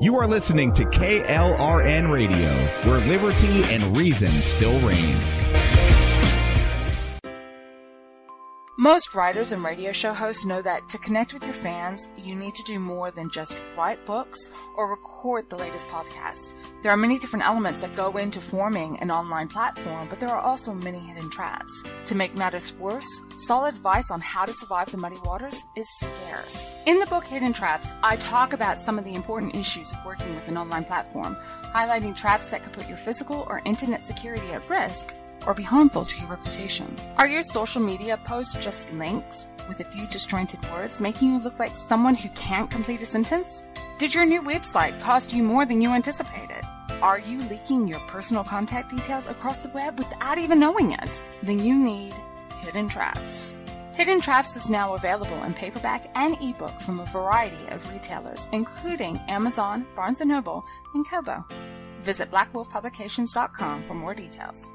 You are listening to KLRN Radio, where liberty and reason still reign. Most writers and radio show hosts know that to connect with your fans, you need to do more than just write books or record the latest podcasts. There are many different elements that go into forming an online platform, but there are also many hidden traps. To make matters worse, solid advice on how to survive the muddy waters is scarce. In the book Hidden Traps, I talk about some of the important issues of working with an online platform, highlighting traps that could put your physical or internet security at risk or be harmful to your reputation. Are your social media posts just links with a few disjointed words making you look like someone who can't complete a sentence? Did your new website cost you more than you anticipated? Are you leaking your personal contact details across the web without even knowing it? Then you need Hidden Traps. Hidden Traps is now available in paperback and ebook from a variety of retailers, including Amazon, Barnes & Noble, and Kobo. Visit blackwolfpublications.com for more details.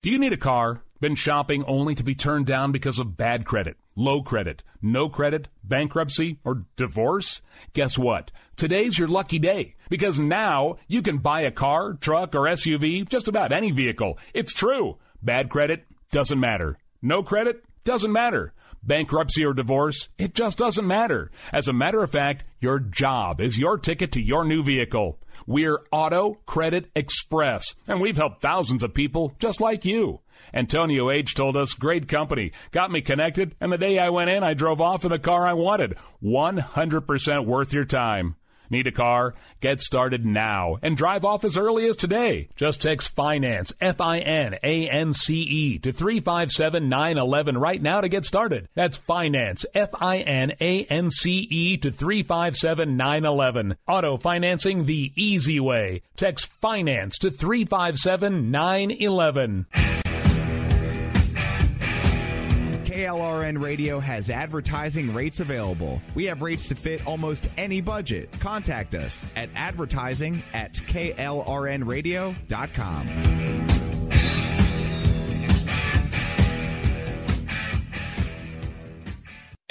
Do you need a car? Been shopping only to be turned down because of bad credit, low credit, no credit, bankruptcy, or divorce? Guess what? Today's your lucky day because now you can buy a car, truck, or SUV, just about any vehicle. It's true. Bad credit doesn't matter. No credit doesn't matter. Bankruptcy or divorce, it just doesn't matter. As a matter of fact, your job is your ticket to your new vehicle. We're Auto Credit Express, and we've helped thousands of people just like you. Antonio H. told us, great company, got me connected, and the day I went in, I drove off in the car I wanted. 100% worth your time. Need a car? Get started now and drive off as early as today. Just text finance, F I N A N C E to 357 911 right now to get started. That's finance, F I N A N C E to 357 911. Auto financing the easy way. Text finance to 357 911. KLRN Radio has advertising rates available. We have rates to fit almost any budget. Contact us at advertising at klrnradio.com.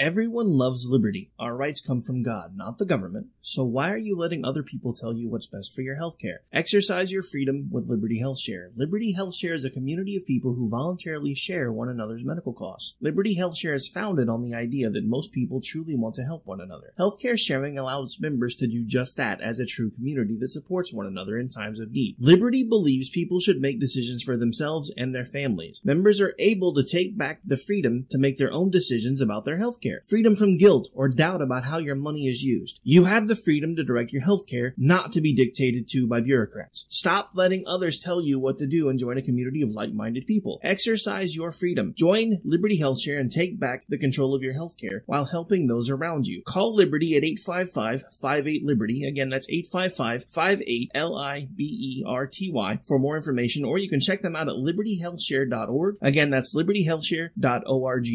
Everyone loves liberty. Our rights come from God, not the government. So why are you letting other people tell you what's best for your healthcare? Exercise your freedom with Liberty Health Share. Liberty Health Share is a community of people who voluntarily share one another's medical costs. Liberty Health Share is founded on the idea that most people truly want to help one another. Healthcare sharing allows members to do just that as a true community that supports one another in times of need. Liberty believes people should make decisions for themselves and their families. Members are able to take back the freedom to make their own decisions about their healthcare healthcare, freedom from guilt or doubt about how your money is used. You have the freedom to direct your healthcare, not to be dictated to by bureaucrats. Stop letting others tell you what to do and join a community of like-minded people. Exercise your freedom. Join Liberty HealthShare and take back the control of your healthcare while helping those around you. Call Liberty at 855-58-LIBERTY. Again, that's 855-58-L-I-B-E-R-T-Y for more information, or you can check them out at libertyhealthshare.org. Again, that's libertyhealthshare.org.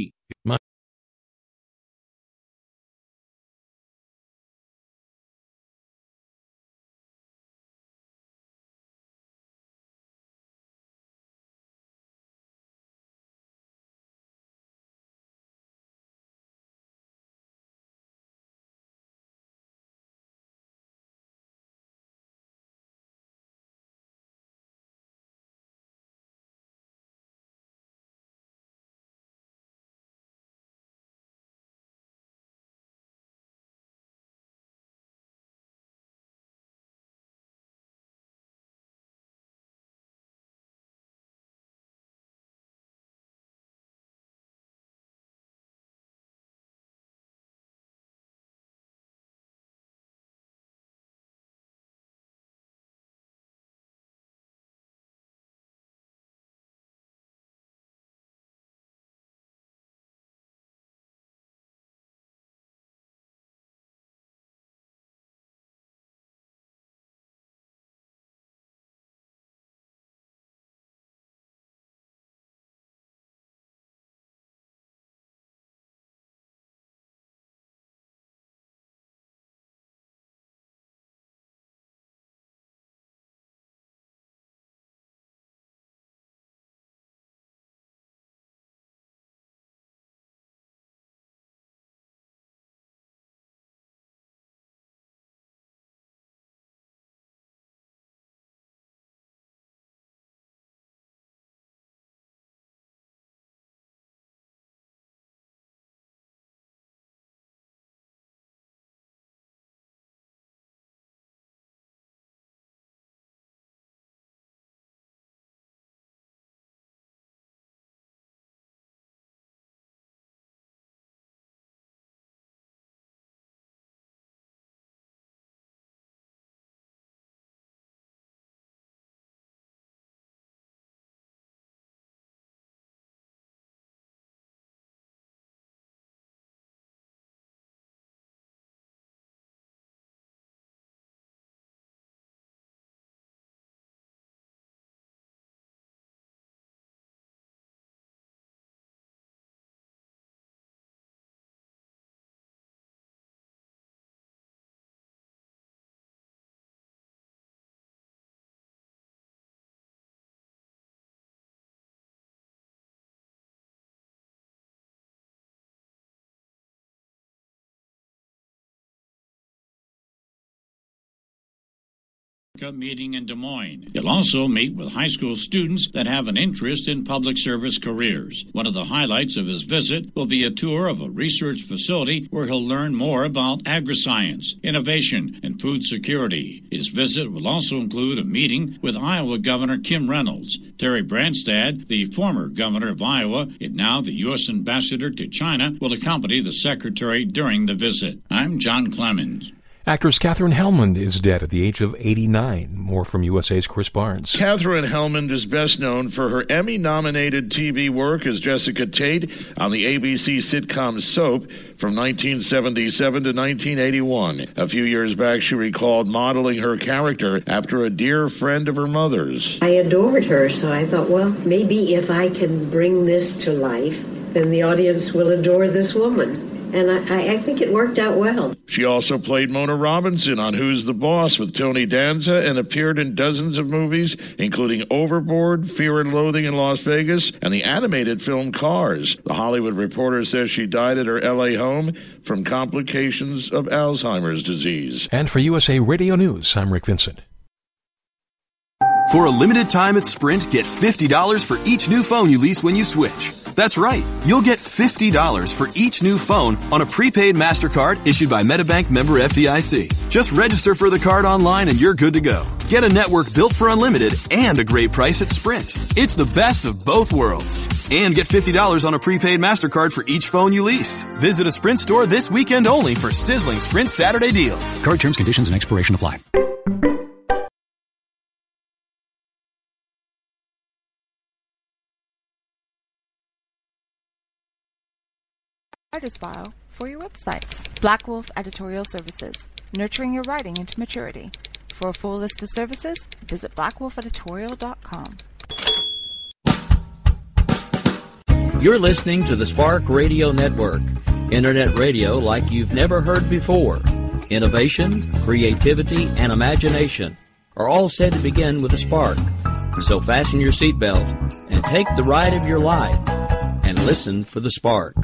America meeting in Des Moines. He'll also meet with high school students that have an interest in public service careers. One of the highlights of his visit will be a tour of a research facility where he'll learn more about agriscience, innovation, and food security. His visit will also include a meeting with Iowa Governor Kim Reynolds. Terry Branstad, the former governor of Iowa and now the U.S. ambassador to China, will accompany the secretary during the visit. I'm John Clemens. Actress Katherine Helmond is dead at the age of 89. More from USA's Chris Barnes. Katherine Helmond is best known for her Emmy nominated TV work as Jessica Tate on the ABC sitcom Soap from 1977 to 1981. A few years back, she recalled modeling her character after a dear friend of her mother's. I adored her, so I thought, well, maybe if I can bring this to life, then the audience will adore this woman and I, I, think it worked out well. She also played Mona Robinson on Who's the Boss with Tony Danza and appeared in dozens of movies, including Overboard, Fear and Loathing in Las Vegas, and the animated film Cars. The Hollywood Reporter says she died at her LA home from complications of Alzheimer's disease. And for USA Radio News, I'm Rick Vincent. For a limited time at Sprint, get $50 for each new phone you lease when you switch. That's right. You'll get $50 for each new phone on a prepaid MasterCard issued by MetaBank member FDIC. Just register for the card online and you're good to go. Get a network built for unlimited and a great price at Sprint. It's the best of both worlds. And get $50 on a prepaid MasterCard for each phone you lease. Visit a Sprint store this weekend only for sizzling Sprint Saturday deals. Card terms, conditions, and expiration apply. Writer's Bio for your websites. Black Wolf Editorial Services, nurturing your writing into maturity. For a full list of services, visit blackwolfeditorial.com. You're listening to the Spark Radio Network, internet radio like you've never heard before. Innovation, creativity, and imagination are all said to begin with a spark. So fasten your seatbelt and take the ride of your life and listen for the spark.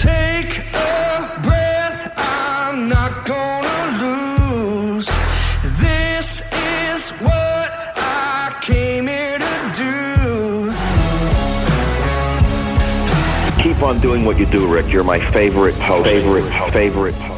Take a breath, I'm not gonna lose. This is what I came here to do. Keep on doing what you do, Rick. You're my favorite host. Favorite, favorite host.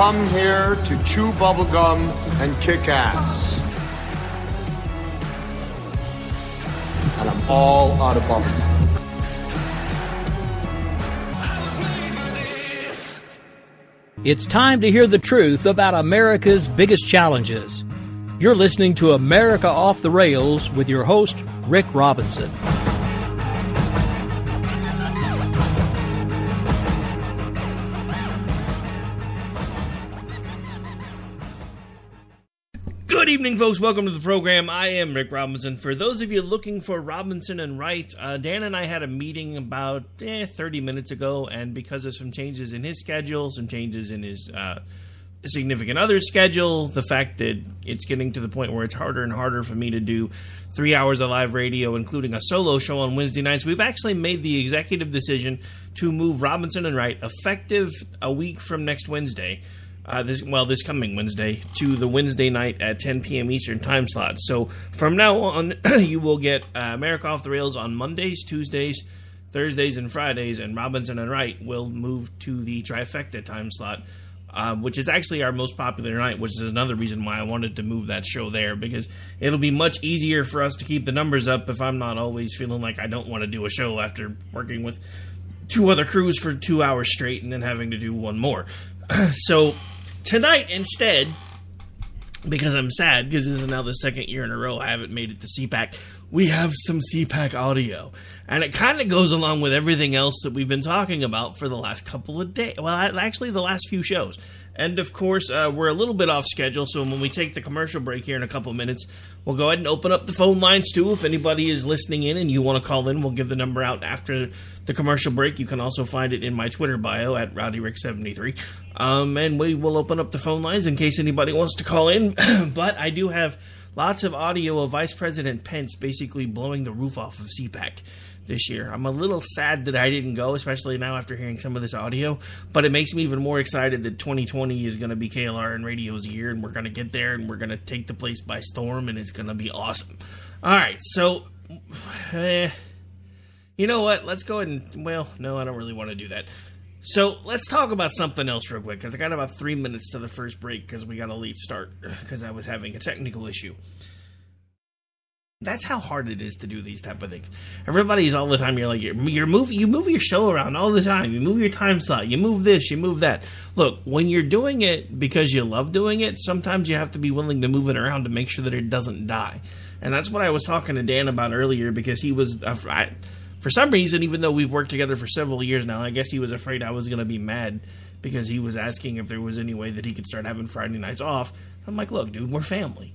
Come here to chew bubblegum and kick ass. And I'm all out of bubblegum. It's time to hear the truth about America's biggest challenges. You're listening to America Off the Rails with your host, Rick Robinson. Evening, folks. Welcome to the program. I am Rick Robinson. For those of you looking for Robinson and Wright, uh, Dan and I had a meeting about eh, 30 minutes ago, and because of some changes in his schedule, some changes in his uh, significant other schedule, the fact that it's getting to the point where it's harder and harder for me to do three hours of live radio, including a solo show on Wednesday nights, we've actually made the executive decision to move Robinson and Wright effective a week from next Wednesday uh, this well this coming Wednesday to the Wednesday night at 10 p.m. Eastern time slot. So from now on, you will get uh, America off the rails on Mondays, Tuesdays, Thursdays, and Fridays, and Robinson and Wright will move to the trifecta time slot. Um, which is actually our most popular night, which is another reason why I wanted to move that show there because it'll be much easier for us to keep the numbers up if I'm not always feeling like I don't want to do a show after working with two other crews for two hours straight and then having to do one more. so Tonight, instead, because I'm sad because this is now the second year in a row I haven't made it to CPAC, we have some CPAC audio. And it kind of goes along with everything else that we've been talking about for the last couple of days. Well, actually, the last few shows. And of course, uh, we're a little bit off schedule, so when we take the commercial break here in a couple of minutes, we'll go ahead and open up the phone lines too. If anybody is listening in and you want to call in, we'll give the number out after the commercial break. You can also find it in my Twitter bio at RowdyRick73. Um, and we will open up the phone lines in case anybody wants to call in. but I do have lots of audio of Vice President Pence basically blowing the roof off of CPAC this year. I'm a little sad that I didn't go, especially now after hearing some of this audio, but it makes me even more excited that 2020 is going to be KLRN radio's year, and we're going to get there and we're going to take the place by storm, and it's going to be awesome. All right, so. Eh, you know what? Let's go ahead and. Well, no, I don't really want to do that. So let's talk about something else real quick because I got about three minutes to the first break because we got a late start because I was having a technical issue. That's how hard it is to do these type of things. Everybody's all the time. You're like you're, you're. You move your show around all the time. You move your time slot. You move this. You move that. Look, when you're doing it because you love doing it, sometimes you have to be willing to move it around to make sure that it doesn't die. And that's what I was talking to Dan about earlier because he was. I, for some reason, even though we've worked together for several years now, I guess he was afraid I was going to be mad because he was asking if there was any way that he could start having Friday nights off. I'm like, look, dude, we're family.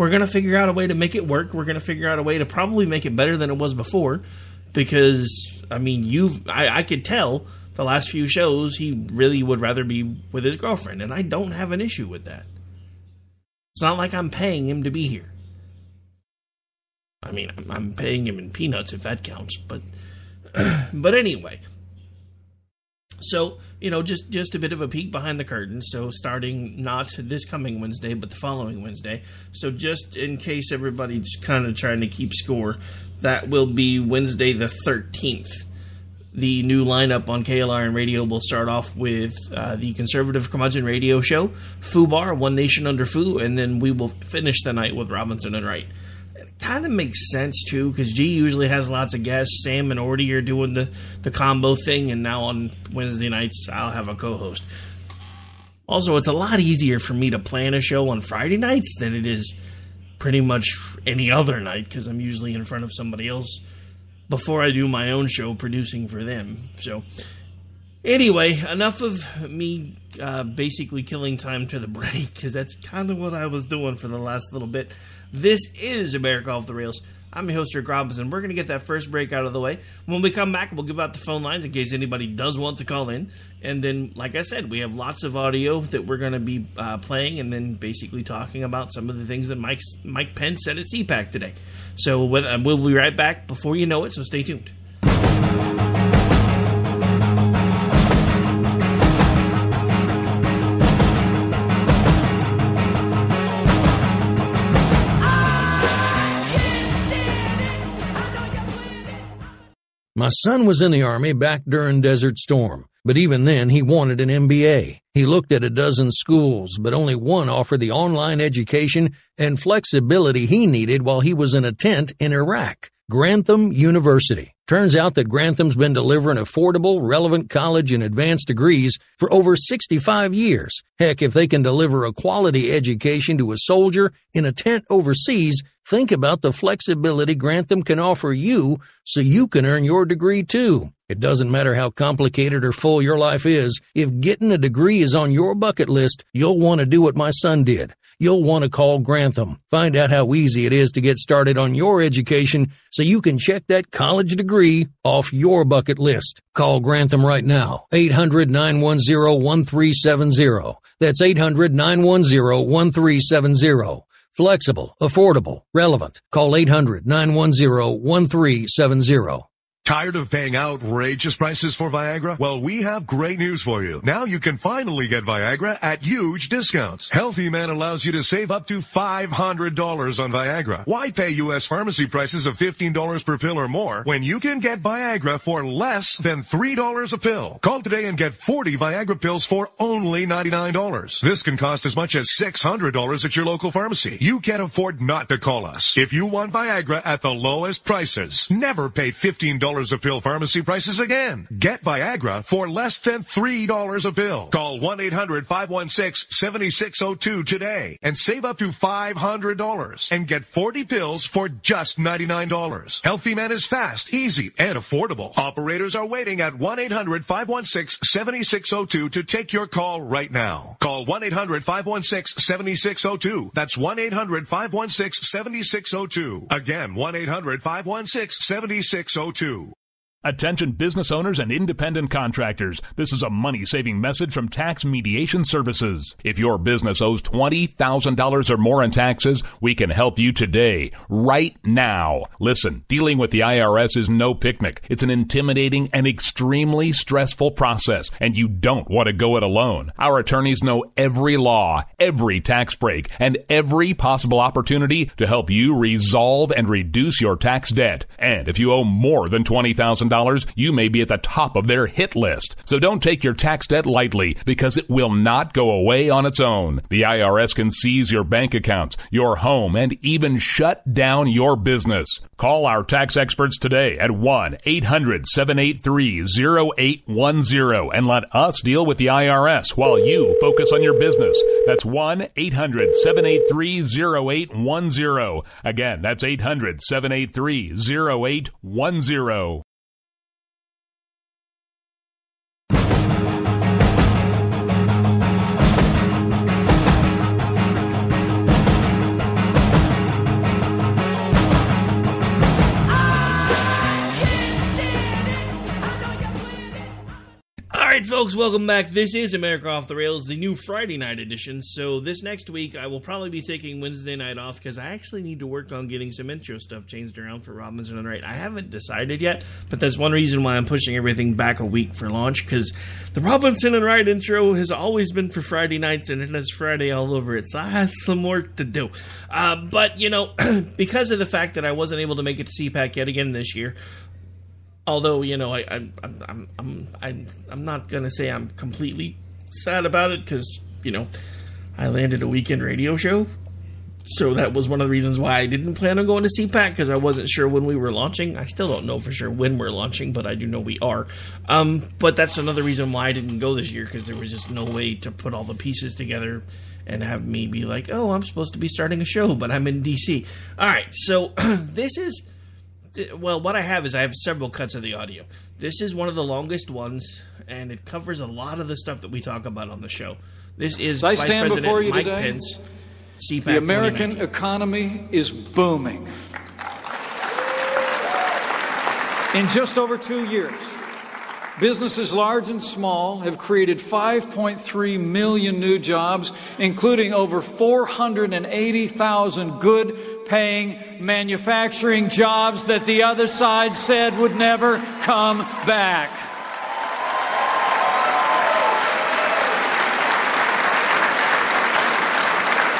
We're going to figure out a way to make it work. We're going to figure out a way to probably make it better than it was before because, I mean, you've, I, I could tell the last few shows he really would rather be with his girlfriend, and I don't have an issue with that. It's not like I'm paying him to be here. I mean, I'm, I'm paying him in peanuts if that counts, but but anyway. So you know, just just a bit of a peek behind the curtain. So starting not this coming Wednesday, but the following Wednesday. So just in case everybody's kind of trying to keep score, that will be Wednesday the thirteenth. The new lineup on KLRN radio will start off with uh, the conservative curmudgeon radio show, Fubar, One Nation Under Foo, and then we will finish the night with Robinson and Wright kind of makes sense too because G usually has lots of guests. Sam and Orty are doing the the combo thing, and now on Wednesday nights I'll have a co-host. Also, it's a lot easier for me to plan a show on Friday nights than it is pretty much any other night because I'm usually in front of somebody else before I do my own show producing for them. So, anyway, enough of me uh, basically killing time to the break because that's kind of what I was doing for the last little bit. This is America Off the Rails. I'm your host, Rick Robinson. We're going to get that first break out of the way. When we come back, we'll give out the phone lines in case anybody does want to call in. And then, like I said, we have lots of audio that we're going to be uh, playing and then basically talking about some of the things that Mike's, Mike Pence said at CPAC today. So with, uh, we'll be right back before you know it, so stay tuned. My son was in the Army back during Desert Storm, but even then he wanted an MBA. He looked at a dozen schools, but only one offered the online education and flexibility he needed while he was in a tent in Iraq. Grantham University. Turns out that Grantham's been delivering affordable, relevant college and advanced degrees for over 65 years. Heck, if they can deliver a quality education to a soldier in a tent overseas, think about the flexibility Grantham can offer you so you can earn your degree too. It doesn't matter how complicated or full your life is, if getting a degree is on your bucket list, you'll want to do what my son did you'll want to call Grantham. Find out how easy it is to get started on your education so you can check that college degree off your bucket list. Call Grantham right now. 800-910-1370. That's 800-910-1370. Flexible, affordable, relevant. Call 800-910-1370. Tired of paying outrageous prices for Viagra? Well, we have great news for you. Now you can finally get Viagra at huge discounts. Healthy Man allows you to save up to $500 on Viagra. Why pay U.S. pharmacy prices of $15 per pill or more when you can get Viagra for less than $3 a pill? Call today and get 40 Viagra pills for only $99. This can cost as much as $600 at your local pharmacy. You can't afford not to call us. If you want Viagra at the lowest prices, never pay $15 $3 a pill pharmacy prices again. Get Viagra for less than $3 a pill. Call 1-800-516-7602 today and save up to $500 and get 40 pills for just $99. Healthy Man is fast, easy, and affordable. Operators are waiting at 1-800-516-7602 to take your call right now. Call 1-800-516-7602. That's 1-800-516-7602. Again, 1-800-516-7602. Attention business owners and independent contractors. This is a money saving message from Tax Mediation Services. If your business owes $20,000 or more in taxes, we can help you today, right now. Listen, dealing with the IRS is no picnic. It's an intimidating and extremely stressful process, and you don't want to go it alone. Our attorneys know every law, every tax break, and every possible opportunity to help you resolve and reduce your tax debt. And if you owe more than $20,000, you may be at the top of their hit list. So don't take your tax debt lightly because it will not go away on its own. The IRS can seize your bank accounts, your home, and even shut down your business. Call our tax experts today at 1 800 783 0810 and let us deal with the IRS while you focus on your business. That's 1 800 783 0810. Again, that's 800 783 0810. Right, folks, welcome back. This is America Off the Rails, the new Friday night edition. So, this next week, I will probably be taking Wednesday night off because I actually need to work on getting some intro stuff changed around for Robinson and Wright. I haven't decided yet, but that's one reason why I'm pushing everything back a week for launch because the Robinson and Wright intro has always been for Friday nights and it has Friday all over it. So, I have some work to do. Uh, but, you know, because of the fact that I wasn't able to make it to CPAC yet again this year, although you know I, I'm I'm I'm I'm I'm not gonna say I'm completely sad about it because you know I landed a weekend radio show, so that was one of the reasons why I didn't plan on going to CPAC because I wasn't sure when we were launching. I still don't know for sure when we're launching, but I do know we are. Um, but that's another reason why I didn't go this year because there was just no way to put all the pieces together and have me be like, oh, I'm supposed to be starting a show, but I'm in DC. All right, so this is well, what I have is I have several cuts of the audio. This is one of the longest ones, and it covers a lot of the stuff that we talk about on the show. This is I Vice stand President before you Mike today, Pence. CPAC The American economy is booming. In just over two years, businesses large and small have created 5.3 million new jobs, including over 480,000 good paying manufacturing jobs that the other side said would never come back.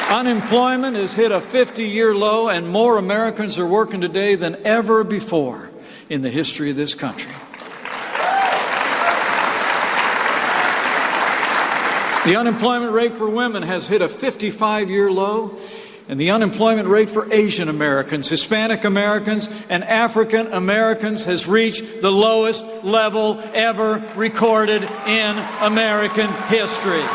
Unemployment has hit a 50 year low, and more Americans are working today than ever before in the history of this country. The unemployment rate for women has hit a 55 year low, and the unemployment rate for Asian Americans, Hispanic Americans, and African Americans has reached the lowest level ever recorded in American history.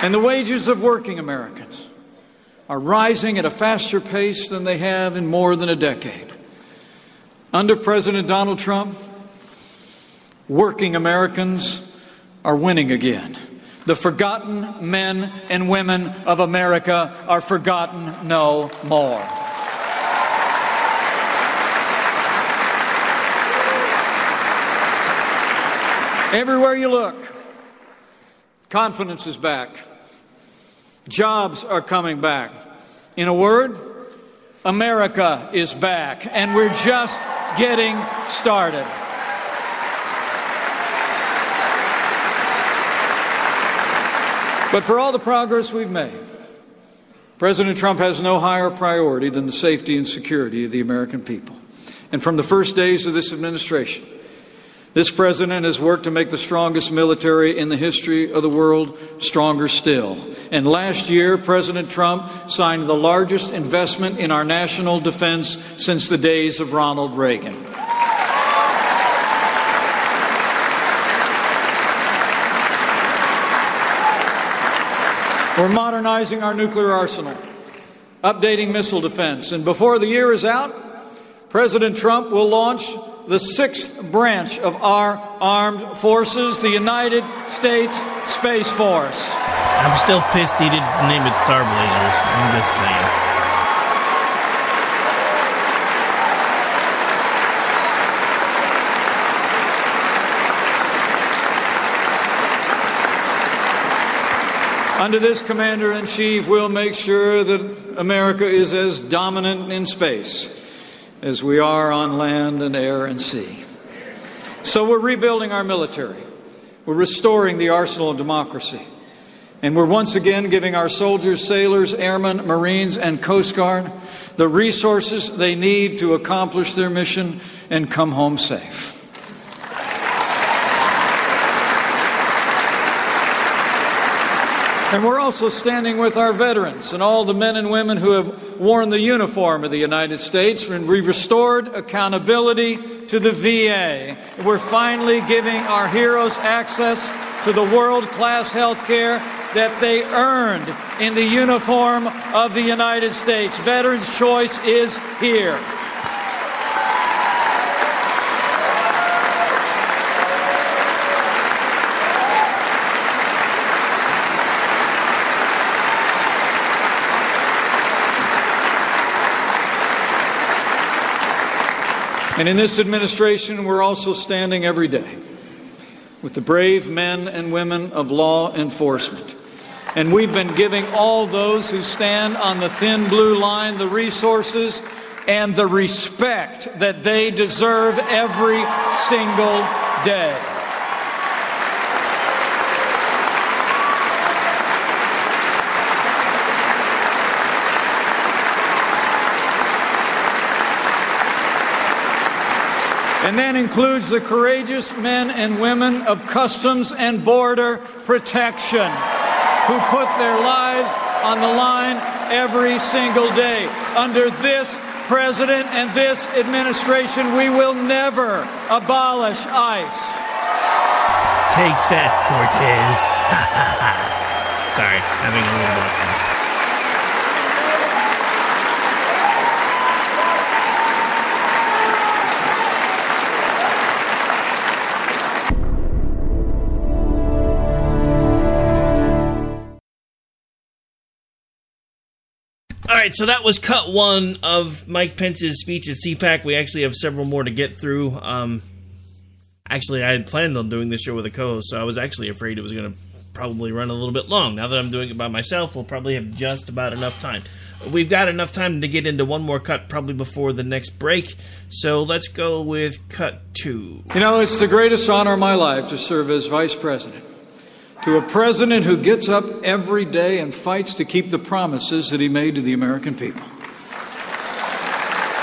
And the wages of working Americans are rising at a faster pace than they have in more than a decade. Under President Donald Trump, working Americans are winning again. The forgotten men and women of America are forgotten no more. Everywhere you look, confidence is back. Jobs are coming back. In a word, America is back, and we're just getting started. But for all the progress we've made, President Trump has no higher priority than the safety and security of the American people. And from the first days of this administration, This president has worked to make the strongest military in the history of the world stronger still. And last year, President Trump signed the largest investment in our national defense since the days of Ronald Reagan. We're modernizing our nuclear arsenal, updating missile defense, and before the year is out, President Trump will launch the sixth branch of our armed forces, the United States Space Force. I'm still pissed he didn't name it Star Blazers. I'm just saying. Under this commander in chief, we'll make sure that America is as dominant in space as we are on land and air and sea. So we're rebuilding our military. We're restoring the arsenal of democracy. And we're once again giving our soldiers, sailors, airmen, Marines, and Coast Guard the resources they need to accomplish their mission and come home safe. And we're also standing with our veterans and all the men and women who have worn the uniform of the United States. And we restored accountability to the VA. We're finally giving our heroes access to the world class health care that they earned in the uniform of the United States. Veterans' choice is here. And in this administration, we're also standing every day with the brave men and women of law enforcement. And we've been giving all those who stand on the thin blue line the resources and the respect that they deserve every single day. And that includes the courageous men and women of Customs and Border Protection who put their lives on the line every single day. Under this president and this administration, we will never abolish ICE. Take that, Cortez. Sorry, having a little bit right, so that was cut one of Mike Pence's speech at CPAC. We actually have several more to get through. Um, actually, I had planned on doing this show with a co-host, so I was actually afraid it was going to probably run a little bit long. Now that I'm doing it by myself, we'll probably have just about enough time. We've got enough time to get into one more cut probably before the next break, so let's go with cut two. You know, it's the greatest honor of my life to serve as vice president. To a president who gets up every day and fights to keep the promises that he made to the American people.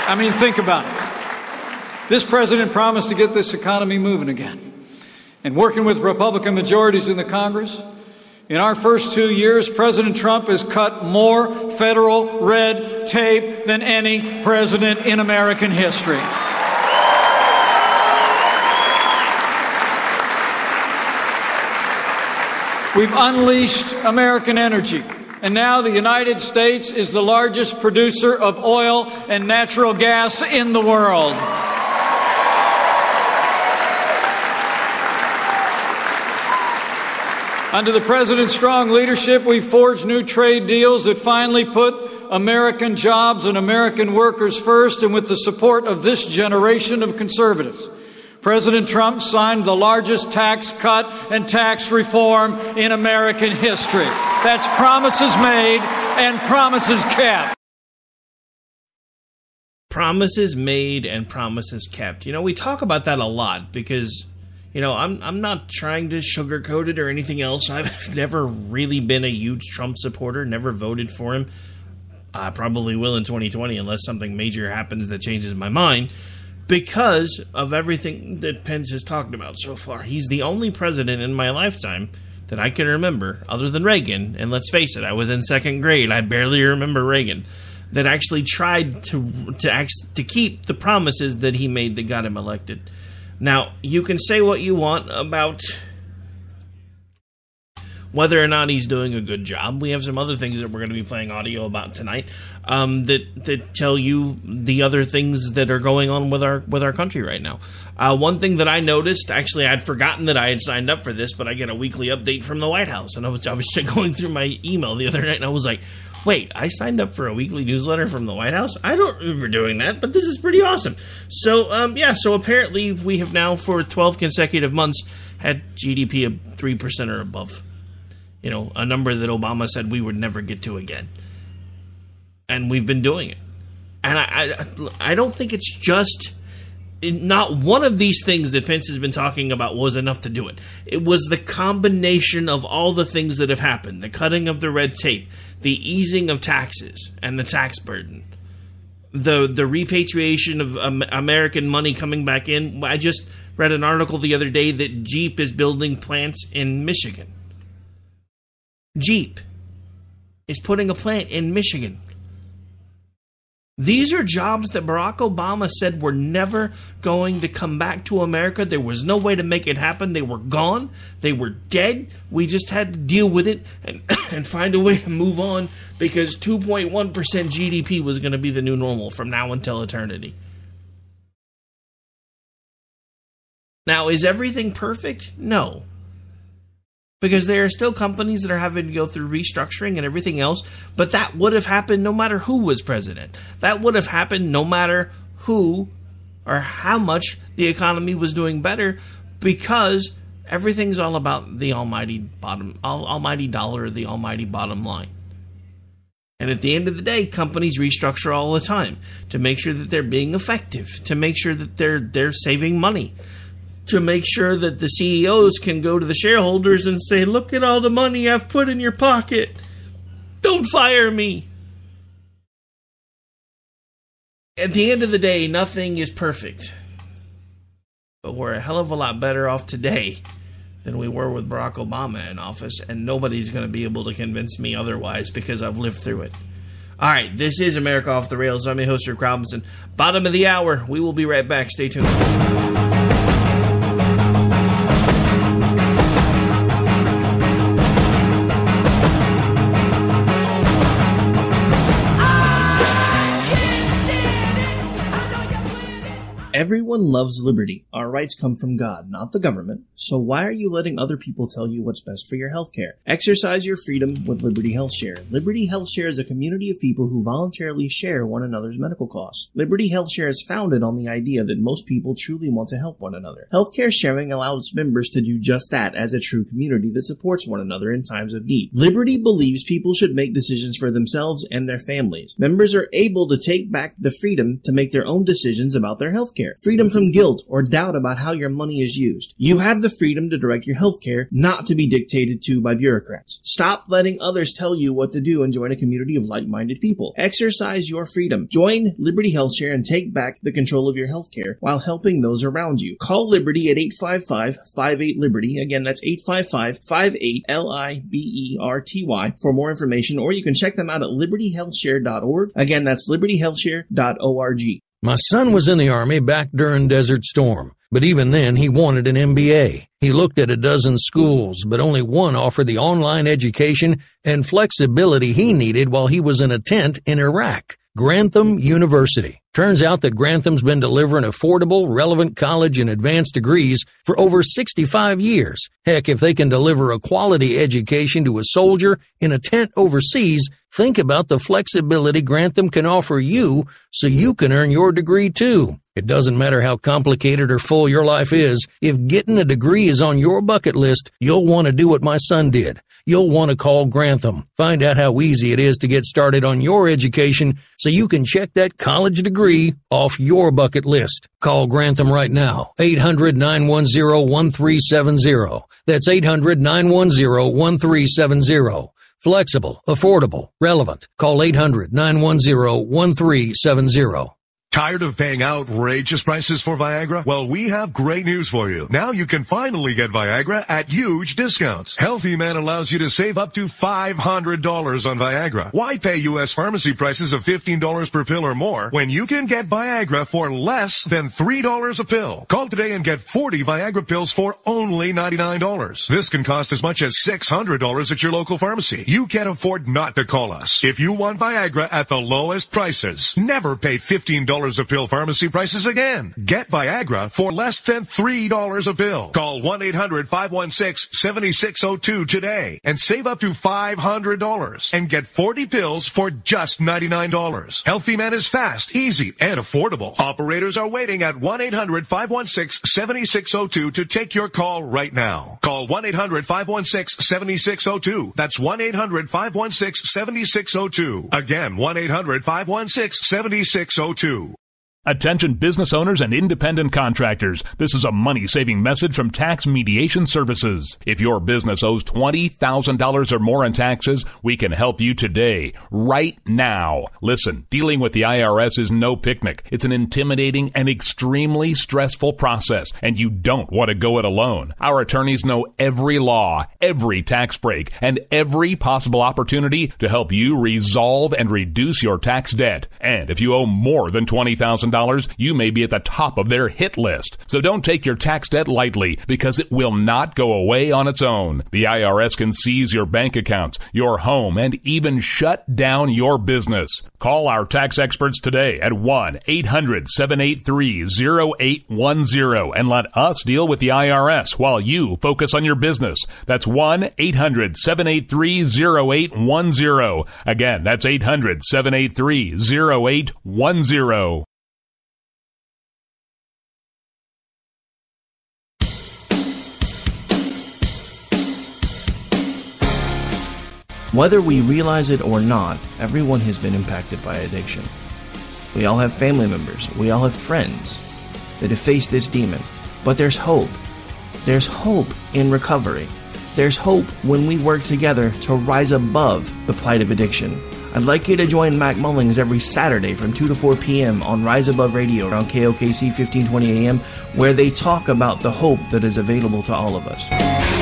I mean, think about it. This president promised to get this economy moving again. And working with Republican majorities in the Congress, in our first two years, President Trump has cut more federal red tape than any president in American history. We've unleashed American energy. And now the United States is the largest producer of oil and natural gas in the world. Under the President's strong leadership, we forged new trade deals that finally put American jobs and American workers first, and with the support of this generation of conservatives. President Trump signed the largest tax cut and tax reform in American history. That's promises made and promises kept. Promises made and promises kept. You know, we talk about that a lot because, you know, I'm I'm not trying to sugarcoat it or anything else. I've never really been a huge Trump supporter, never voted for him. I probably will in 2020 unless something major happens that changes my mind. Because of everything that Pence has talked about so far. He's the only president in my lifetime that I can remember, other than Reagan, and let's face it, I was in second grade. I barely remember Reagan. That actually tried to to act, to keep the promises that he made that got him elected. Now you can say what you want about whether or not he's doing a good job. We have some other things that we're going to be playing audio about tonight um, that that tell you the other things that are going on with our with our country right now. Uh, one thing that I noticed, actually, I'd forgotten that I had signed up for this, but I get a weekly update from the White House, and I was I was going through my email the other night, and I was like. Wait, I signed up for a weekly newsletter from the White House? I don't remember doing that, but this is pretty awesome. So, um, yeah, so apparently we have now, for 12 consecutive months, had GDP of 3% or above you know, a number that Obama said we would never get to again. And we've been doing it. And I, I, I don't think it's just not one of these things that Pence has been talking about was enough to do it. It was the combination of all the things that have happened the cutting of the red tape, the easing of taxes and the tax burden, the, the repatriation of American money coming back in. I just read an article the other day that Jeep is building plants in Michigan. Jeep is putting a plant in Michigan. These are jobs that Barack Obama said were never going to come back to America. There was no way to make it happen. They were gone. They were dead. We just had to deal with it and, and find a way to move on because 2.1% GDP was going to be the new normal from now until eternity. Now, is everything perfect? No because there are still companies that are having to go through restructuring and everything else. But that would have happened no matter who was president. That would have happened no matter who or how much the economy was doing better because everything's all about the almighty bottom almighty dollar the almighty bottom line. And at the end of the day, companies restructure all the time to make sure that they're being effective, to make sure that they're they're saving money, to make sure that the CEOs can go to the shareholders and say, Look at all the money I've put in your pocket. Don't fire me. At the end of the day, nothing is perfect. But we're a hell of a lot better off today than we were with Barack Obama in office, and nobody's going to be able to convince me otherwise because I've lived through it. All right, this is America Off the Rails. I'm your host, Rick Robinson. Bottom of the hour. We will be right back. Stay tuned. Everyone loves liberty. Our rights come from God, not the government. So why are you letting other people tell you what's best for your health care? Exercise your freedom with Liberty Health Share. Liberty Health Share is a community of people who voluntarily share one another's medical costs. Liberty Health Share is founded on the idea that most people truly want to help one another. Healthcare sharing allows members to do just that as a true community that supports one another in times of need. Liberty believes people should make decisions for themselves and their families. Members are able to take back the freedom to make their own decisions about their health freedom from guilt or doubt about how your money is used. You have the freedom to direct your healthcare, not to be dictated to by bureaucrats. Stop letting others tell you what to do and join a community of like-minded people. Exercise your freedom. Join Liberty HealthShare and take back the control of your healthcare while helping those around you. Call Liberty at 855-58-LIBERTY. Again, that's 855-58-L-I-B-E-R-T-Y for more information, or you can check them out at libertyhealthshare.org. Again, that's libertyhealthshare.org. My son was in the Army back during Desert Storm, but even then he wanted an MBA. He looked at a dozen schools, but only one offered the online education and flexibility he needed while he was in a tent in Iraq. Grantham University. Turns out that Grantham's been delivering affordable, relevant college and advanced degrees for over 65 years. Heck, if they can deliver a quality education to a soldier in a tent overseas, think about the flexibility Grantham can offer you so you can earn your degree too. It doesn't matter how complicated or full your life is, if getting a degree is on your bucket list, you'll want to do what my son did you'll want to call Grantham. Find out how easy it is to get started on your education so you can check that college degree off your bucket list. Call Grantham right now. 800-910-1370. That's 800-910-1370. Flexible, affordable, relevant. Call 800-910-1370. Tired of paying outrageous prices for Viagra? Well, we have great news for you. Now you can finally get Viagra at huge discounts. Healthy Man allows you to save up to $500 on Viagra. Why pay U.S. pharmacy prices of $15 per pill or more when you can get Viagra for less than $3 a pill? Call today and get 40 Viagra pills for only $99. This can cost as much as $600 at your local pharmacy. You can't afford not to call us. If you want Viagra at the lowest prices, never pay $15 a pill pharmacy prices again. Get Viagra for less than $3 a pill. Call 1-800-516-7602 today and save up to $500 and get 40 pills for just $99. Healthy Man is fast, easy, and affordable. Operators are waiting at 1-800-516-7602 to take your call right now. Call 1-800-516-7602. That's 1-800-516-7602. Again, 1-800-516-7602. Attention business owners and independent contractors. This is a money saving message from Tax Mediation Services. If your business owes $20,000 or more in taxes, we can help you today, right now. Listen, dealing with the IRS is no picnic. It's an intimidating and extremely stressful process, and you don't want to go it alone. Our attorneys know every law, every tax break, and every possible opportunity to help you resolve and reduce your tax debt. And if you owe more than $20,000, you may be at the top of their hit list. So don't take your tax debt lightly because it will not go away on its own. The IRS can seize your bank accounts, your home, and even shut down your business. Call our tax experts today at 1 800 783 0810 and let us deal with the IRS while you focus on your business. That's 1 800 783 0810. Again, that's 800 783 0810. Whether we realize it or not, everyone has been impacted by addiction. We all have family members, we all have friends that have faced this demon. But there's hope. There's hope in recovery. There's hope when we work together to rise above the plight of addiction. I'd like you to join Mac Mullings every Saturday from 2 to 4 p.m. on Rise Above Radio on KOKC 1520 AM, where they talk about the hope that is available to all of us.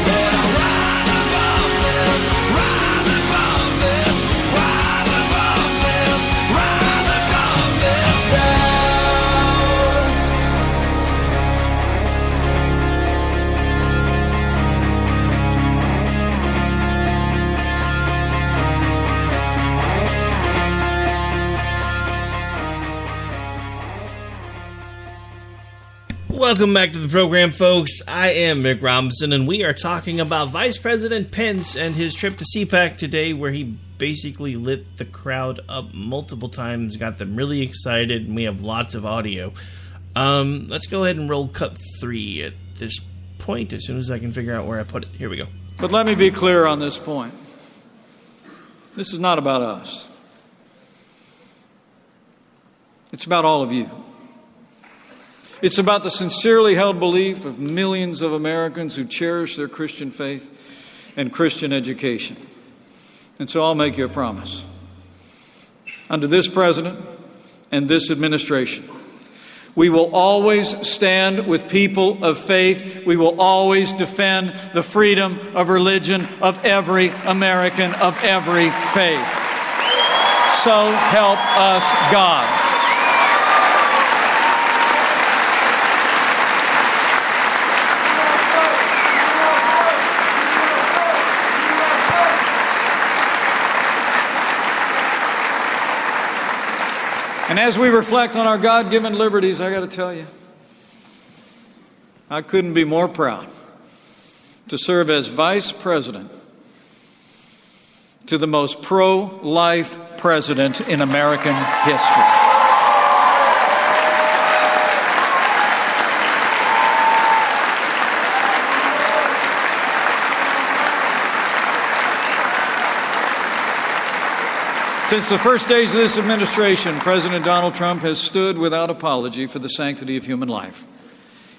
Welcome back to the program, folks. I am Rick Robinson, and we are talking about Vice President Pence and his trip to CPAC today, where he basically lit the crowd up multiple times, got them really excited, and we have lots of audio. Um, let's go ahead and roll cut three at this point as soon as I can figure out where I put it. Here we go. But let me be clear on this point. This is not about us. It's about all of you. It's about the sincerely held belief of millions of Americans who cherish their Christian faith and Christian education. And so I'll make you a promise. Under this president and this administration, we will always stand with people of faith. We will always defend the freedom of religion of every American of every faith. So help us God. And as we reflect on our God given liberties, I got to tell you, I couldn't be more proud to serve as vice president to the most pro life president in American history. Since the first days of this administration, President Donald Trump has stood without apology for the sanctity of human life.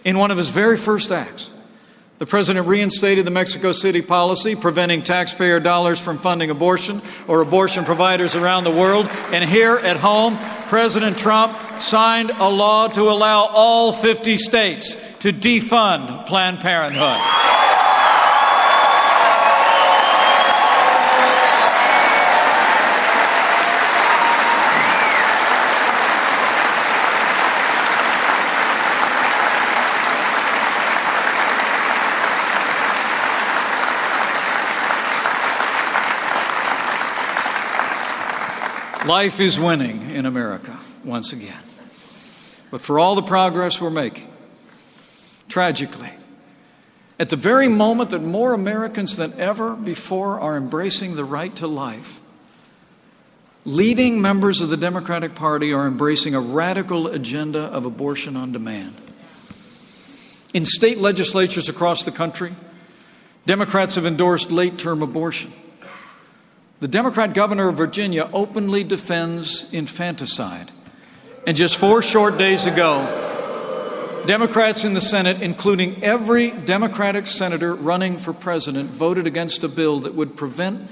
In one of his very first acts, The president reinstated the Mexico City policy, preventing taxpayer dollars from funding abortion or abortion providers around the world. And here at home, President Trump signed a law to allow all 50 states to defund Planned Parenthood. Life is winning in America once again. But for all the progress we're making, tragically, at the very moment that more Americans than ever before are embracing the right to life, leading members of the Democratic Party are embracing a radical agenda of abortion on demand. In state legislatures across the country, Democrats have endorsed late term abortion. The Democrat governor of Virginia openly defends infanticide. And just four short days ago, Democrats in the Senate, including every Democratic senator running for president, voted against a bill that would prevent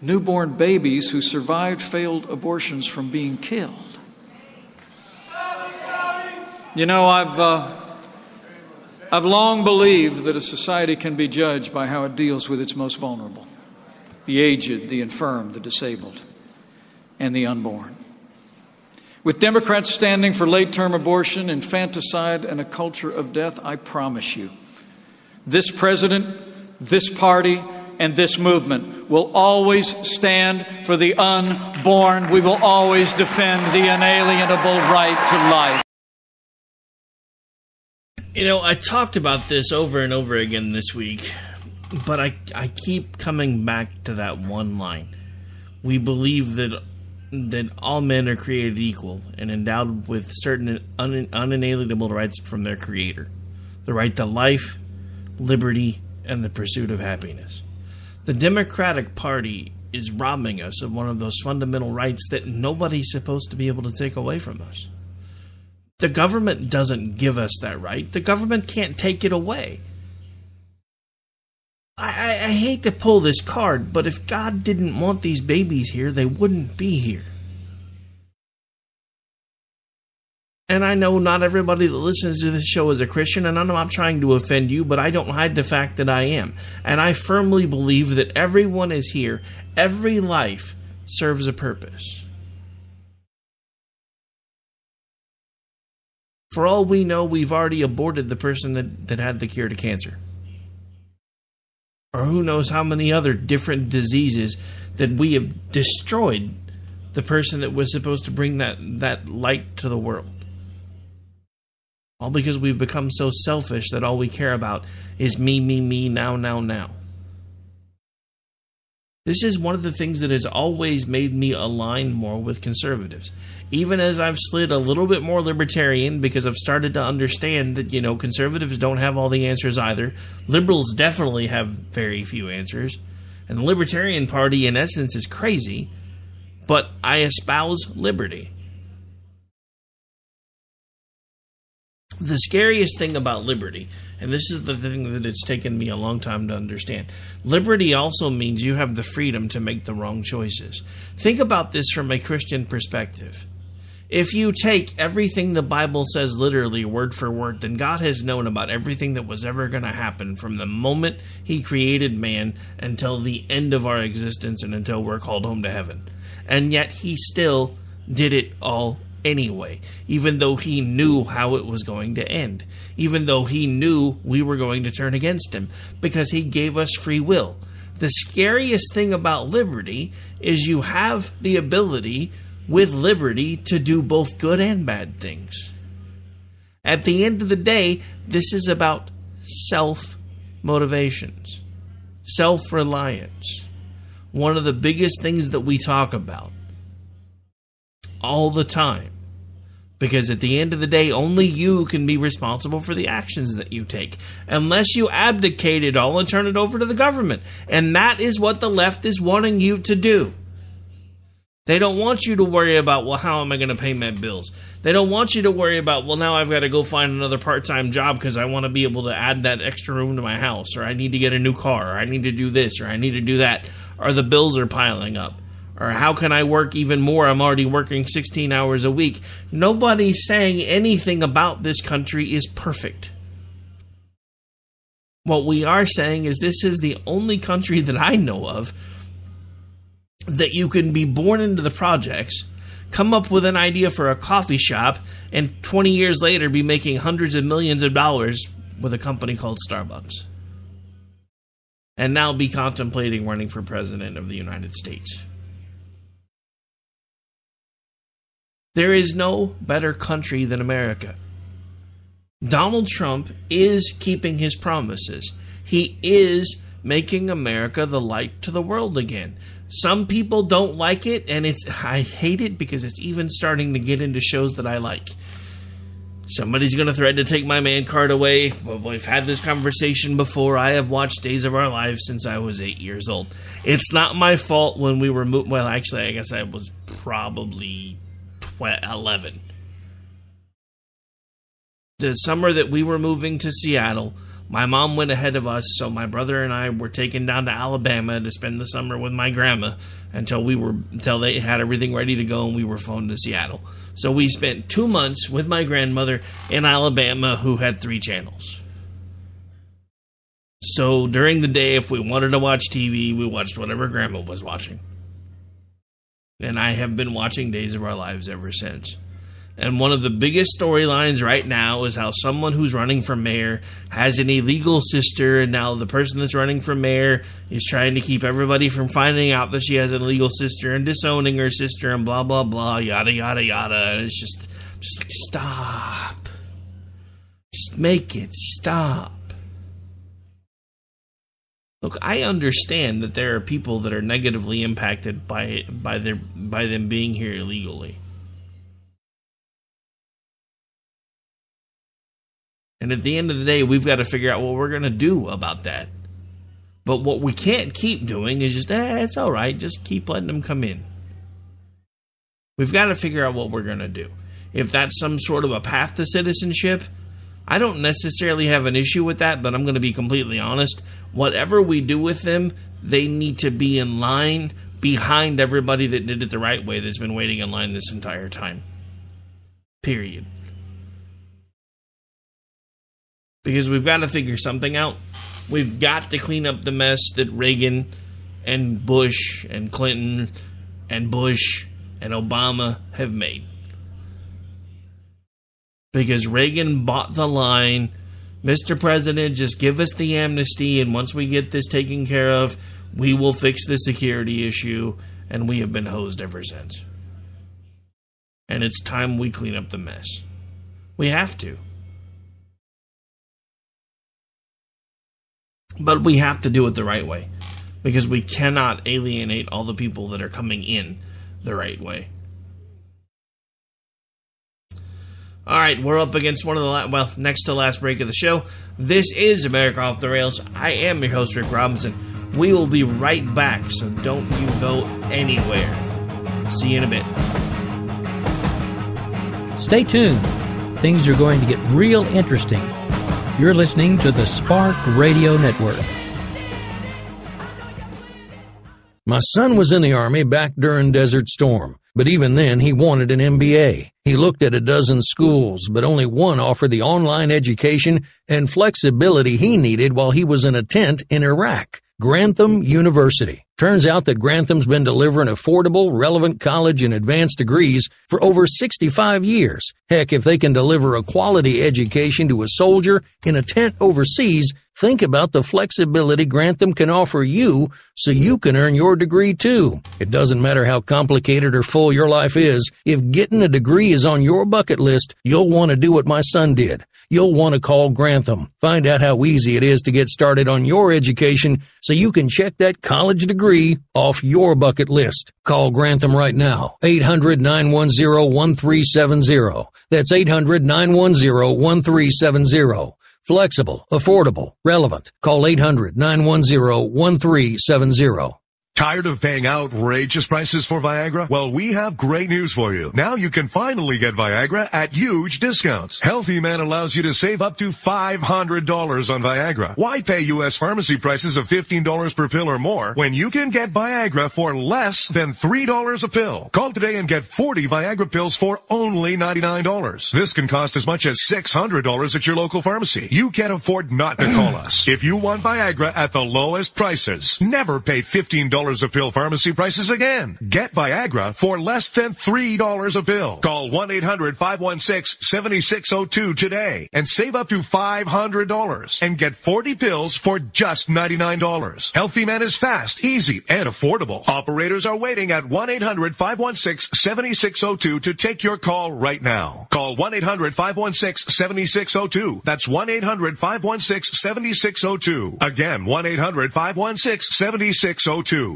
newborn babies who survived failed abortions from being killed. You know, I've, uh, I've long believed that a society can be judged by how it deals with its most vulnerable the aged, the infirm, the disabled, and the unborn. With Democrats standing for late term abortion, infanticide, and a culture of death, I promise you, this president, this party, and this movement will always stand for the unborn. We will always defend the inalienable right to life. You know, I talked about this over and over again this week but I I keep coming back to that one line. We believe that that all men are created equal and endowed with certain un, unalienable rights from their creator. The right to life, liberty, and the pursuit of happiness. The Democratic Party is robbing us of one of those fundamental rights that nobody's supposed to be able to take away from us. The government doesn't give us that right. The government can't take it away. I, I, hate to pull this card, but if God didn't want these babies here, they wouldn't be here. And I know not everybody that listens to this show is a Christian, and I'm not trying to offend you, but I don't hide the fact that I am. And I firmly believe that everyone is here, every life serves a purpose. For all we know, we've already aborted the person that, that had the cure to cancer or who knows how many other different diseases that we have destroyed the person that was supposed to bring that, that light to the world. All because we've become so selfish that all we care about is me, me, me, now, now, now. This is one of the things that has always made me align more with conservatives. Even as I've slid a little bit more libertarian because I've started to understand that, you know, conservatives don't have all the answers either. Liberals definitely have very few answers. And the Libertarian Party, in essence, is crazy. But I espouse liberty. the scariest thing about liberty, and this is the thing that it's taken me a long time to understand, liberty also means you have the freedom to make the wrong choices. Think about this from a Christian perspective. If you take everything the Bible says literally, word for word, then God has known about everything that was ever going to happen from the moment He created man until the end of our existence and until we're called home to heaven. And yet He still did it all anyway, even though he knew how it was going to end, even though he knew we were going to turn against him, because he gave us free will. The scariest thing about liberty is you have the ability with liberty to do both good and bad things. At the end of the day, this is about self motivations, self reliance. One of the biggest things that we talk about all the time because at the end of the day, only you can be responsible for the actions that you take, unless you abdicate it all and turn it over to the government. And that is what the left is wanting you to do. They don't want you to worry about, well, how am I going to pay my bills? They don't want you to worry about, well, now I've got to go find another part time job because I want to be able to add that extra room to my house, or I need to get a new car, or I need to do this, or I need to do that, or the bills are piling up, or how can I work even more? I'm already working 16 hours a week. Nobody's saying anything about this country is perfect. What we are saying is this is the only country that I know of that you can be born into the projects, come up with an idea for a coffee shop, and 20 years later be making hundreds of millions of dollars with a company called Starbucks. And now be contemplating running for president of the United States. There is no better country than America. Donald Trump is keeping his promises. He is making America the light to the world again. Some people don't like it, and it's I hate it because it's even starting to get into shows that I like. Somebody's going to threaten to take my man card away. Well, we've had this conversation before. I have watched Days of Our Lives since I was eight years old. It's not my fault when we were moved. Well, actually, I guess I was probably 12, 11. The summer that we were moving to Seattle, my mom went ahead of us, so my brother and I were taken down to Alabama to spend the summer with my grandma until we were until they had everything ready to go and we were flown to Seattle. So we spent two months with my grandmother in Alabama, who had three channels. So during the day, if we wanted to watch TV, we watched whatever grandma was watching. And I have been watching Days of Our Lives ever since. And one of the biggest storylines right now is how someone who's running for mayor has an illegal sister, and now the person that's running for mayor is trying to keep everybody from finding out that she has an illegal sister and disowning her sister, and blah blah blah, yada yada yada. And it's just, just like stop, just make it stop. Look, I understand that there are people that are negatively impacted by by their by them being here illegally. And at the end of the day, we've got to figure out what we're going to do about that. But what we can't keep doing is just, eh, it's all right. Just keep letting them come in. We've got to figure out what we're going to do. If that's some sort of a path to citizenship, I don't necessarily have an issue with that, but I'm going to be completely honest. Whatever we do with them, they need to be in line behind everybody that did it the right way that's been waiting in line this entire time. Period. because we've got to figure something out. We've got to clean up the mess that Reagan and Bush and Clinton and Bush and Obama have made. Because Reagan bought the line, Mr. President, just give us the amnesty, and once we get this taken care of, we will fix the security issue, and we have been hosed ever since. And it's time we clean up the mess. We have to. But we have to do it the right way because we cannot alienate all the people that are coming in the right way. All right, we're up against one of the la- well, next to last break of the show. This is America Off the Rails. I am your host Rick Robinson. We will be right back, so don't you go anywhere. See you in a bit. Stay tuned. Things are going to get real interesting you're listening to the Spark Radio Network. My son was in the Army back during Desert Storm, but even then he wanted an MBA. He looked at a dozen schools, but only one offered the online education and flexibility he needed while he was in a tent in Iraq. Grantham University. Turns out that Grantham's been delivering affordable, relevant college and advanced degrees for over 65 years. Heck, if they can deliver a quality education to a soldier in a tent overseas, think about the flexibility Grantham can offer you so you can earn your degree too. It doesn't matter how complicated or full your life is, if getting a degree is on your bucket list, you'll want to do what my son did you'll want to call Grantham. Find out how easy it is to get started on your education so you can check that college degree off your bucket list. Call Grantham right now. 800 910 1370. That's 800 910 1370. Flexible, affordable, relevant. Call 800 910 1370. Tired of paying outrageous prices for Viagra? Well, we have great news for you. Now you can finally get Viagra at huge discounts. Healthy Man allows you to save up to $500 on Viagra. Why pay U.S. pharmacy prices of $15 per pill or more when you can get Viagra for less than $3 a pill? Call today and get 40 Viagra pills for only $99. This can cost as much as $600 at your local pharmacy. You can't afford not to call us. If you want Viagra at the lowest prices, never pay $15 a pill pharmacy prices again. Get Viagra for less than $3 a pill. Call 1-800-516-7602 today and save up to $500 and get 40 pills for just $99. Healthy Man is fast, easy, and affordable. Operators are waiting at 1-800-516-7602 to take your call right now. Call 1-800-516-7602. That's 1-800-516-7602. Again, 1-800-516-7602.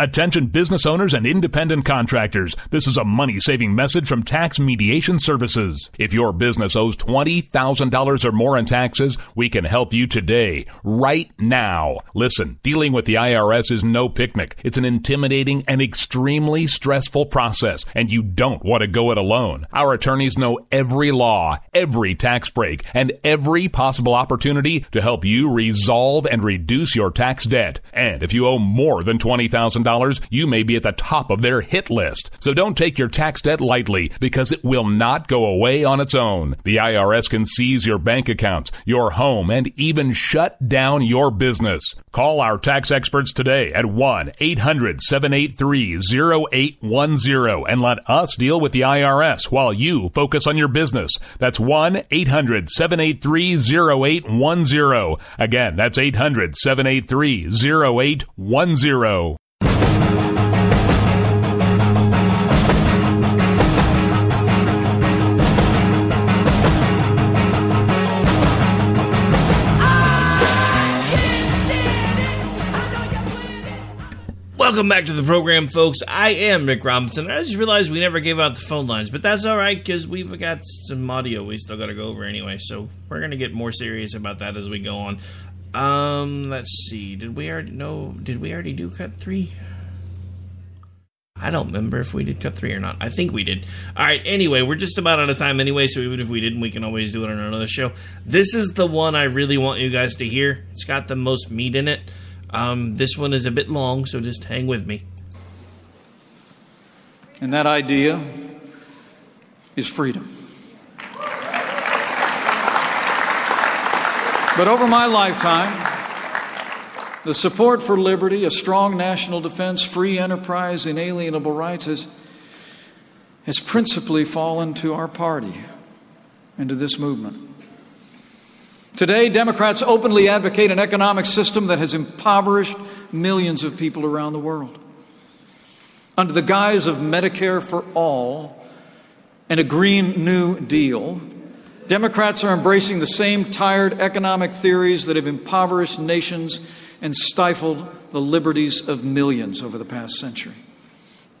Attention business owners and independent contractors. This is a money saving message from Tax Mediation Services. If your business owes $20,000 or more in taxes, we can help you today, right now. Listen, dealing with the IRS is no picnic. It's an intimidating and extremely stressful process, and you don't want to go it alone. Our attorneys know every law, every tax break, and every possible opportunity to help you resolve and reduce your tax debt. And if you owe more than $20,000, you may be at the top of their hit list. So don't take your tax debt lightly because it will not go away on its own. The IRS can seize your bank accounts, your home, and even shut down your business. Call our tax experts today at 1 800 783 0810 and let us deal with the IRS while you focus on your business. That's 1 800 783 0810. Again, that's 800 783 0810. Welcome back to the program, folks. I am Rick Robinson. I just realized we never gave out the phone lines, but that's all right because we've got some audio we still got to go over anyway. So we're gonna get more serious about that as we go on. Um, let's see. Did we already know? Did we already do cut three? I don't remember if we did cut three or not. I think we did. All right. Anyway, we're just about out of time anyway, so even if we didn't, we can always do it on another show. This is the one I really want you guys to hear. It's got the most meat in it. Um, this one is a bit long, so just hang with me. And that idea is freedom. But over my lifetime, the support for liberty, a strong national defense, free enterprise, inalienable rights has, has principally fallen to our party and to this movement. Today, Democrats openly advocate an economic system that has impoverished millions of people around the world. Under the guise of Medicare for all and a Green New Deal, Democrats are embracing the same tired economic theories that have impoverished nations and stifled the liberties of millions over the past century.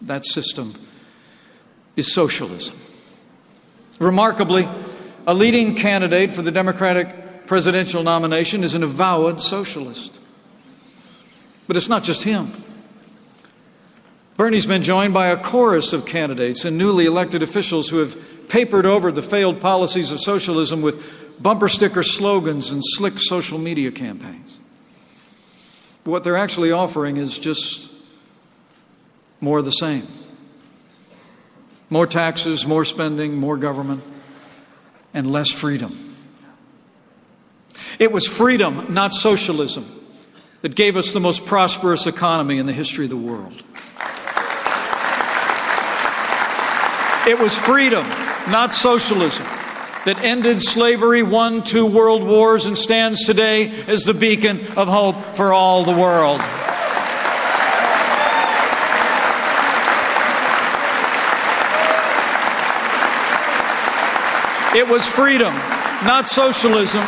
That system is socialism. Remarkably, a leading candidate for the Democratic presidential nomination is an avowed socialist. But it's not just him. Bernie's been joined by a chorus of candidates and newly elected officials who have papered over the failed policies of socialism with bumper sticker slogans and slick social media campaigns. What they're actually offering is just more of the same more taxes, more spending, more government, and less freedom. It was freedom, not socialism, that gave us the most prosperous economy in the history of the world. It was freedom, not socialism, that ended slavery, won two world wars, and stands today as the beacon of hope for all the world. It was freedom, not socialism,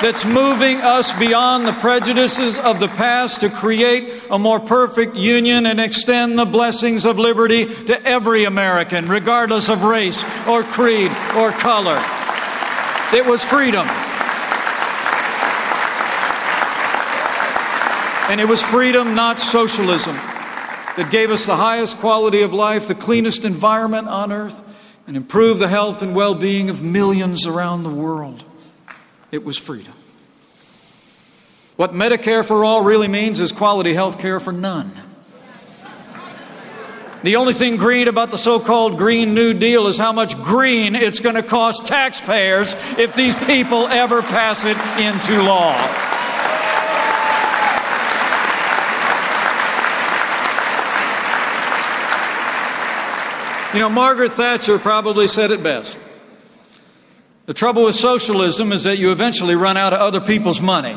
that's moving us beyond the prejudices of the past to create a more perfect union and extend the blessings of liberty to every American, regardless of race or creed or color. It was freedom. And it was freedom, not socialism, that gave us the highest quality of life, the cleanest environment on earth, and improved the health and well being of millions around the world. It was freedom. What Medicare for all really means is quality health care for none. The only thing green about the so called Green New Deal is how much green it's going to cost taxpayers if these people ever pass it into law. You know, Margaret Thatcher probably said it best. The trouble with socialism is that you eventually run out of other people's money.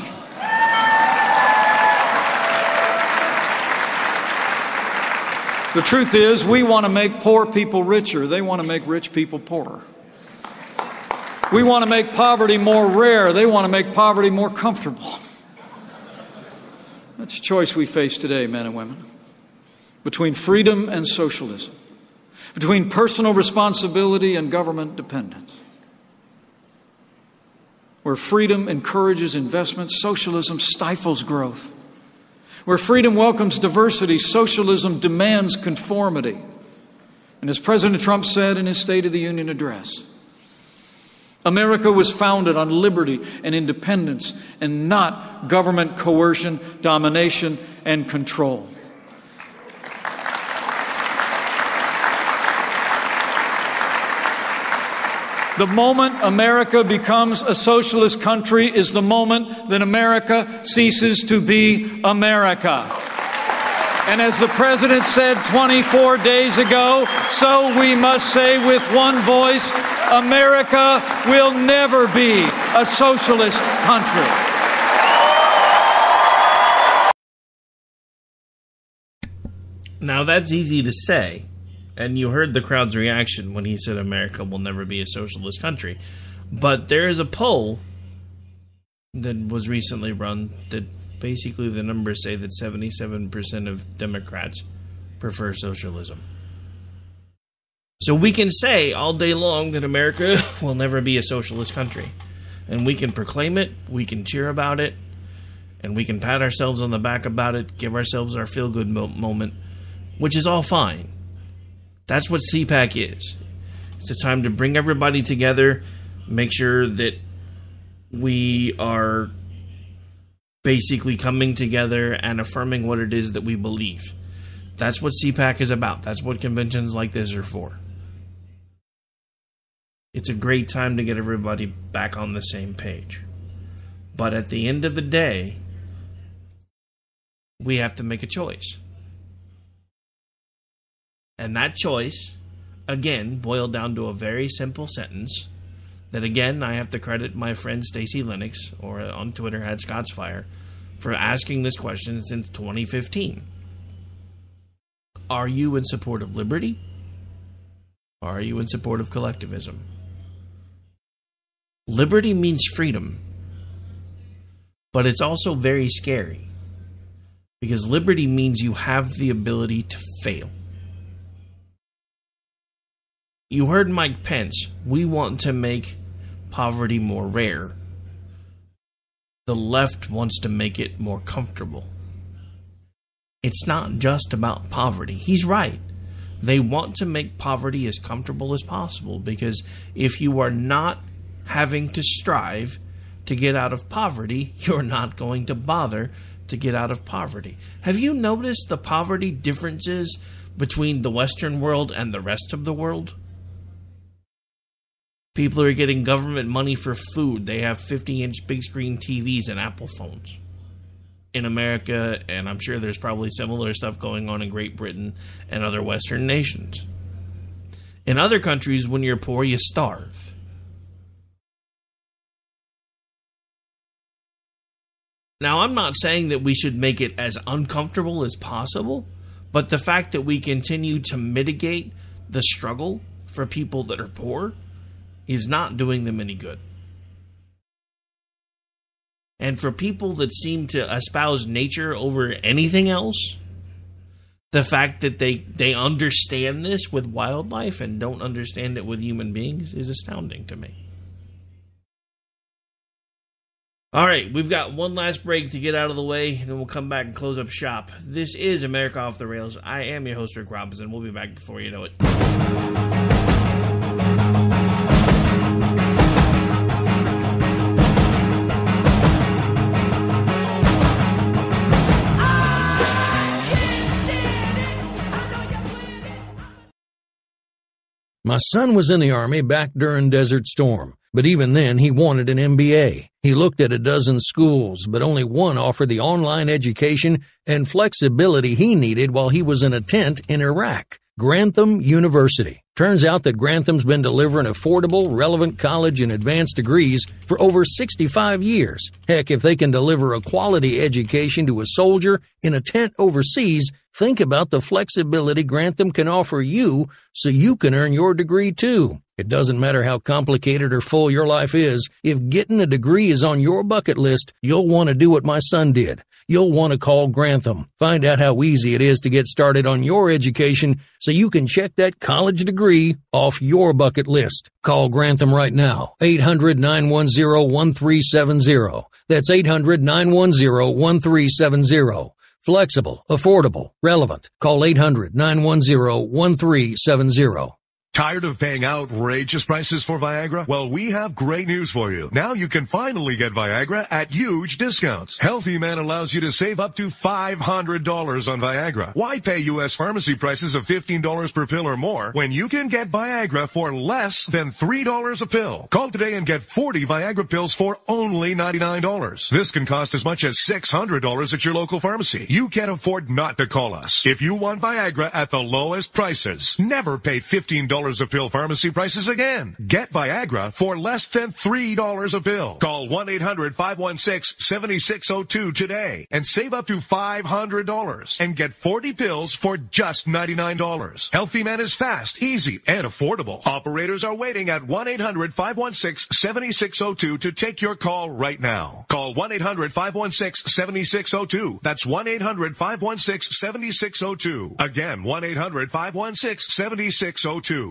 The truth is, we want to make poor people richer. They want to make rich people poorer. We want to make poverty more rare. They want to make poverty more comfortable. That's a choice we face today, men and women, between freedom and socialism, between personal responsibility and government dependence. Where freedom encourages investment, socialism stifles growth. Where freedom welcomes diversity, socialism demands conformity. And as President Trump said in his State of the Union address, America was founded on liberty and independence and not government coercion, domination, and control. The moment America becomes a socialist country is the moment that America ceases to be America. And as the President said 24 days ago, so we must say with one voice America will never be a socialist country. Now that's easy to say, and you heard the crowd's reaction when he said America will never be a socialist country. But there is a poll that was recently run that basically the numbers say that 77% of Democrats prefer socialism. So we can say all day long that America will never be a socialist country. And we can proclaim it, we can cheer about it, and we can pat ourselves on the back about it, give ourselves our feel good mo- moment, which is all fine. That's what CPAC is. It's a time to bring everybody together, make sure that we are basically coming together and affirming what it is that we believe. That's what CPAC is about. That's what conventions like this are for. It's a great time to get everybody back on the same page. But at the end of the day, we have to make a choice. And that choice, again, boiled down to a very simple sentence that, again, I have to credit my friend Stacey Lennox, or uh, on Twitter, had Scott's Fire, for asking this question since 2015. Are you in support of liberty? Are you in support of collectivism? Liberty means freedom, but it's also very scary because liberty means you have the ability to fail. You heard Mike Pence. We want to make poverty more rare. The left wants to make it more comfortable. It's not just about poverty. He's right. They want to make poverty as comfortable as possible because if you are not having to strive to get out of poverty, you're not going to bother to get out of poverty. Have you noticed the poverty differences between the Western world and the rest of the world? People are getting government money for food. They have 50 inch big screen TVs and Apple phones. In America, and I'm sure there's probably similar stuff going on in Great Britain and other Western nations. In other countries, when you're poor, you starve. Now, I'm not saying that we should make it as uncomfortable as possible, but the fact that we continue to mitigate the struggle for people that are poor is not doing them any good. And for people that seem to espouse nature over anything else, the fact that they, they understand this with wildlife and don't understand it with human beings is astounding to me. All right, we've got one last break to get out of the way, and then we'll come back and close up shop. This is America Off the Rails. I am your host, Rick Robinson. We'll be back before you know it. My son was in the Army back during Desert Storm, but even then he wanted an MBA. He looked at a dozen schools, but only one offered the online education and flexibility he needed while he was in a tent in Iraq. Grantham University. Turns out that Grantham's been delivering affordable, relevant college and advanced degrees for over 65 years. Heck, if they can deliver a quality education to a soldier in a tent overseas, think about the flexibility Grantham can offer you so you can earn your degree too. It doesn't matter how complicated or full your life is, if getting a degree is on your bucket list, you'll want to do what my son did. You'll want to call Grantham. Find out how easy it is to get started on your education so you can check that college degree off your bucket list. Call Grantham right now. 800 910 1370. That's 800 910 1370. Flexible, affordable, relevant. Call 800 910 1370. Tired of paying outrageous prices for Viagra? Well, we have great news for you. Now you can finally get Viagra at huge discounts. Healthy Man allows you to save up to $500 on Viagra. Why pay U.S. pharmacy prices of $15 per pill or more when you can get Viagra for less than $3 a pill? Call today and get 40 Viagra pills for only $99. This can cost as much as $600 at your local pharmacy. You can't afford not to call us. If you want Viagra at the lowest prices, never pay $15 a pill pharmacy prices again. Get Viagra for less than $3 a pill. Call 1-800-516-7602 today and save up to $500 and get 40 pills for just $99. Healthy Man is fast, easy, and affordable. Operators are waiting at 1-800-516-7602 to take your call right now. Call 1-800-516-7602. That's 1-800-516-7602. Again, 1-800-516-7602.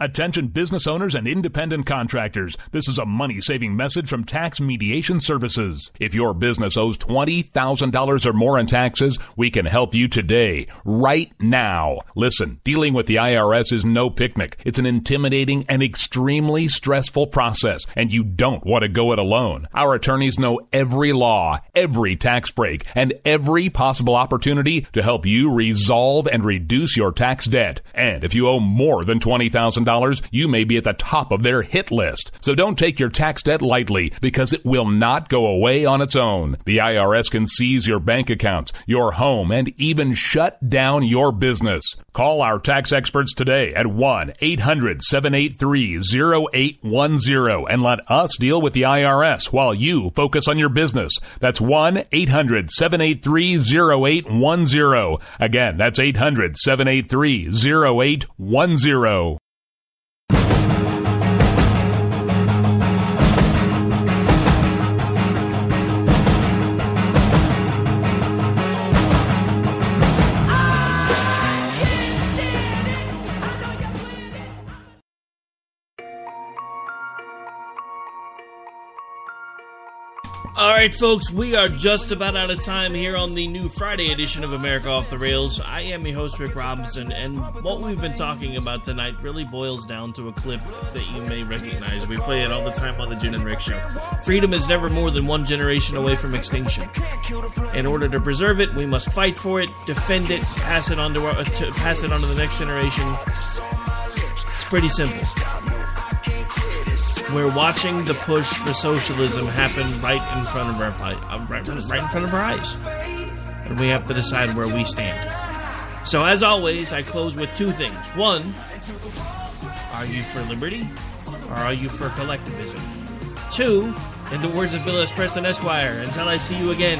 Attention business owners and independent contractors. This is a money saving message from Tax Mediation Services. If your business owes $20,000 or more in taxes, we can help you today, right now. Listen, dealing with the IRS is no picnic. It's an intimidating and extremely stressful process, and you don't want to go it alone. Our attorneys know every law, every tax break, and every possible opportunity to help you resolve and reduce your tax debt. And if you owe more than $20,000, you may be at the top of their hit list. So don't take your tax debt lightly because it will not go away on its own. The IRS can seize your bank accounts, your home, and even shut down your business. Call our tax experts today at 1 800 783 0810 and let us deal with the IRS while you focus on your business. That's 1 800 783 0810. Again, that's 800 783 0810. All right, folks, we are just about out of time here on the new Friday edition of America Off the Rails. I am your host, Rick Robinson, and what we've been talking about tonight really boils down to a clip that you may recognize. We play it all the time on the Jin and Rick show. Freedom is never more than one generation away from extinction. In order to preserve it, we must fight for it, defend it, pass it on to, our, to pass it on to the next generation. It's pretty simple. We're watching the push for socialism happen right in front of our uh, right, right in front of our eyes, and we have to decide where we stand. So, as always, I close with two things. One, are you for liberty, or are you for collectivism? Two, in the words of Bill S. Preston Esquire, until I see you again,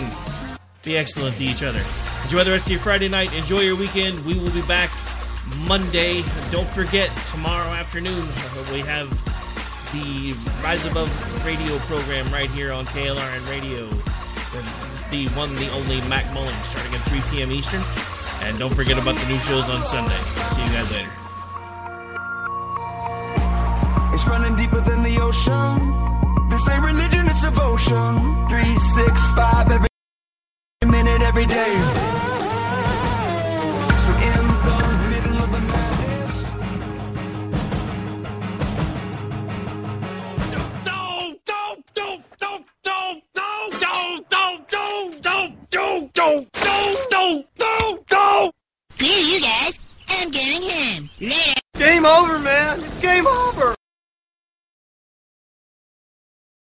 be excellent to each other. Enjoy the rest of your Friday night. Enjoy your weekend. We will be back Monday. Don't forget, tomorrow afternoon, we have the Rise Above radio program right here on KLRN Radio. The one, the only Mac Mullen, starting at 3 p.m. Eastern. And don't forget about the new shows on Sunday. See you guys later. It's running deeper than the ocean. This ain't religion, it's devotion. Three, six, five, every minute, every day. So in Don't, don't, don't, don't, don't! Screw you guys. I'm going home. Later. Game over, man. It's game over.